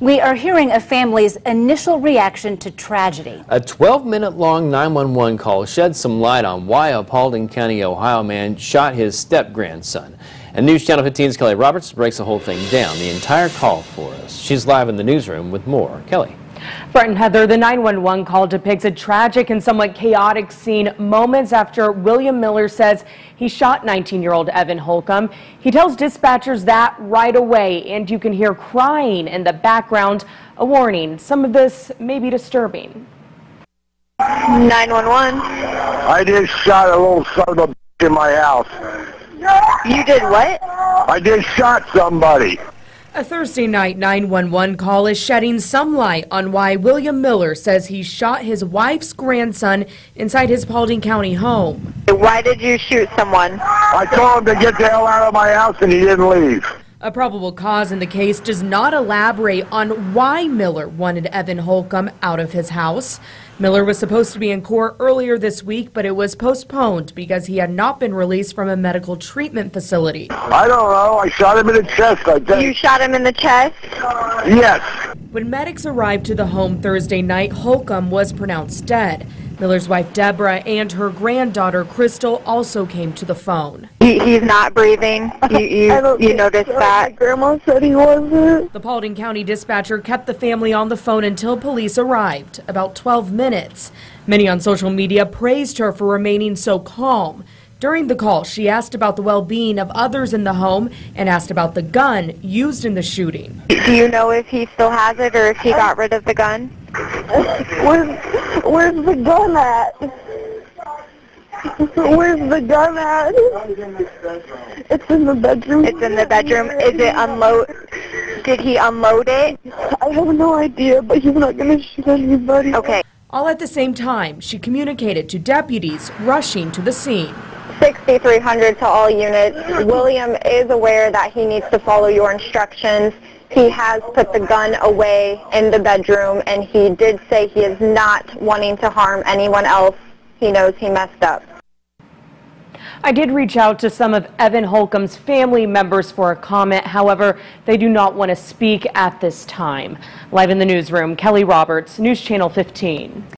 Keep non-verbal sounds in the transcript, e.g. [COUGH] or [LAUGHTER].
We are hearing a family's initial reaction to tragedy. A 12-minute long 911 call shed some light on why a Paulding County, Ohio man shot his step-grandson. And News Channel 15's Kelly Roberts breaks the whole thing down, the entire call for us. She's live in the newsroom with more. Kelly. Brett and Heather, the 911 call depicts a tragic and somewhat chaotic scene moments after William Miller says he shot 19-year-old Evan Holcomb. He tells dispatchers that right away, and you can hear crying in the background. A warning, some of this may be disturbing. 911. I just shot a little son of a bitch in my house. You did what? I just shot somebody. A Thursday night 911 call is shedding some light on why William Miller says he shot his wife's grandson inside his Paulding County home. Why did you shoot someone? I told him to get the hell out of my house and he didn't leave. A probable cause in the case does not elaborate on why Miller wanted Evan Holcomb out of his house. Miller was supposed to be in court earlier this week, but it was postponed because he had not been released from a medical treatment facility. I don't know. I shot him in the chest, I think. You shot him in the chest? Yes. When medics arrived to the home Thursday night, Holcomb was pronounced dead. Miller's wife Deborah and her granddaughter Crystal also came to the phone. He, he's not breathing. [LAUGHS] You you, you noticed that? Grandma said he wasn't. The Paulding County dispatcher kept the family on the phone until police arrived, about 12 minutes. Many on social media praised her for remaining so calm. During the call, she asked about the well-being of others in the home and asked about the gun used in the shooting. Do you know if he still has it or if he got rid of the gun? Where's, where's the gun at? Where's the gun at? It's in the bedroom. It's in the bedroom. Is it unload? Did he unload it? I have no idea, but he's not going to shoot anybody. Okay. All at the same time, she communicated to deputies rushing to the scene. 6300 to all units. William is aware that he needs to follow your instructions. He has put the gun away in the bedroom, and he did say he is not wanting to harm anyone else. He knows he messed up. I did reach out to some of Evan Holcomb's family members for a comment. However, they do not want to speak at this time. Live in the newsroom, Kelly Roberts, News Channel 15.